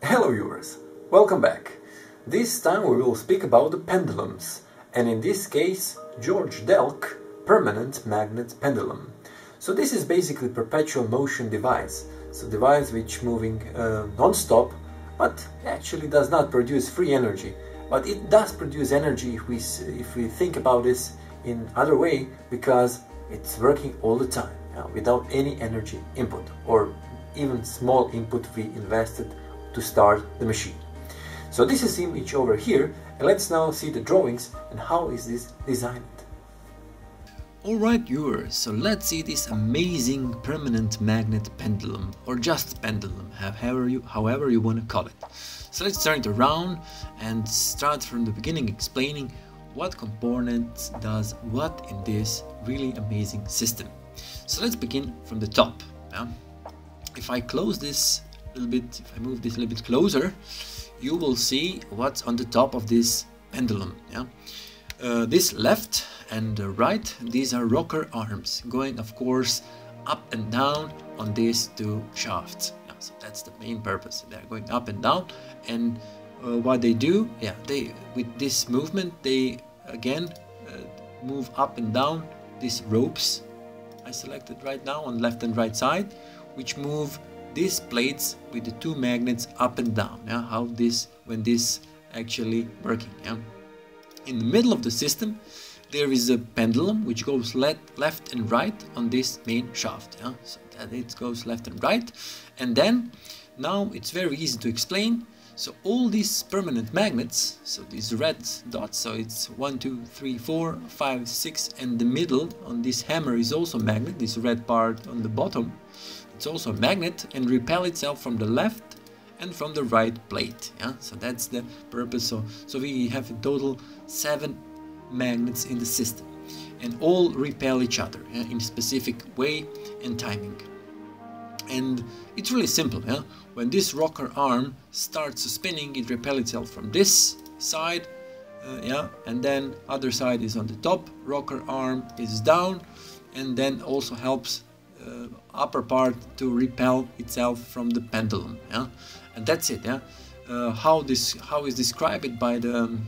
Hello viewers, welcome back. This time we will speak about the pendulums, and in this case George Delk permanent magnet pendulum. So this is basically perpetual motion device, so device which moving uh, non-stop, but actually does not produce free energy, but it does produce energy if we, if we think about this in other way, because it's working all the time, know, without any energy input, or even small input we invested to start the machine. So this is the image over here and let's now see the drawings and how is this designed. Alright viewers, so let's see this amazing permanent magnet pendulum or just pendulum, however you, however you want to call it. So let's turn it around and start from the beginning explaining what component does what in this really amazing system. So let's begin from the top. Yeah? If I close this little bit, if I move this a little bit closer, you will see what's on the top of this pendulum. Yeah, uh, This left and the right, these are rocker arms going, of course, up and down on these two shafts. Yeah, so that's the main purpose. They're going up and down, and uh, what they do, yeah, they with this movement, they again uh, move up and down these ropes. I selected right now on left and right side, which move these plates with the two magnets up and down yeah how this when this actually working yeah. In the middle of the system there is a pendulum which goes left left and right on this main shaft yeah. So that it goes left and right. And then now it's very easy to explain. So all these permanent magnets so these red dots so it's one two three four five six and the middle on this hammer is also magnet this red part on the bottom it's also a magnet and repel itself from the left and from the right plate. Yeah, so that's the purpose. So, so we have a total seven magnets in the system, and all repel each other yeah, in specific way and timing. And it's really simple. Yeah, when this rocker arm starts spinning, it repels itself from this side. Uh, yeah, and then other side is on the top. Rocker arm is down, and then also helps upper part to repel itself from the pendulum yeah? And that's it yeah? Uh, how this how is described by the um,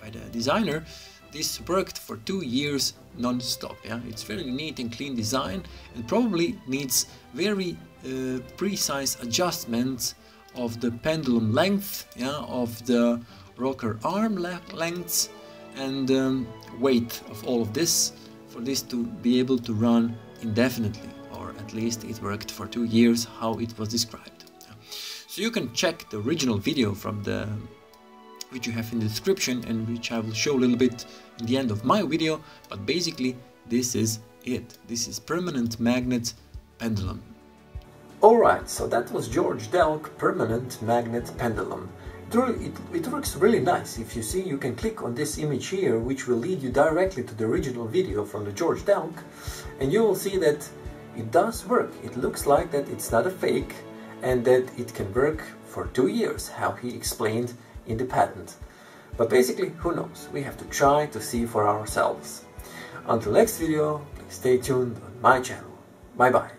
by the designer this worked for two years non-stop yeah? It's very neat and clean design and probably needs very uh, precise adjustments of the pendulum length yeah? Of the rocker arm lengths and um, weight of all of this for this to be able to run indefinitely, or at least it worked for two years how it was described. So you can check the original video from the which you have in the description and which I will show a little bit in the end of my video, but basically this is it. This is permanent magnet pendulum. Alright, so that was George Delk permanent magnet pendulum. It, it, works really nice. If you see, you can click on this image here, which will lead you directly to the original video from the George Delk, and you will see that it does work. It looks like that it's not a fake, and that it can work for two years, how he explained in the patent. But basically, who knows? We have to try to see for ourselves. Until next video, stay tuned on my channel. Bye bye.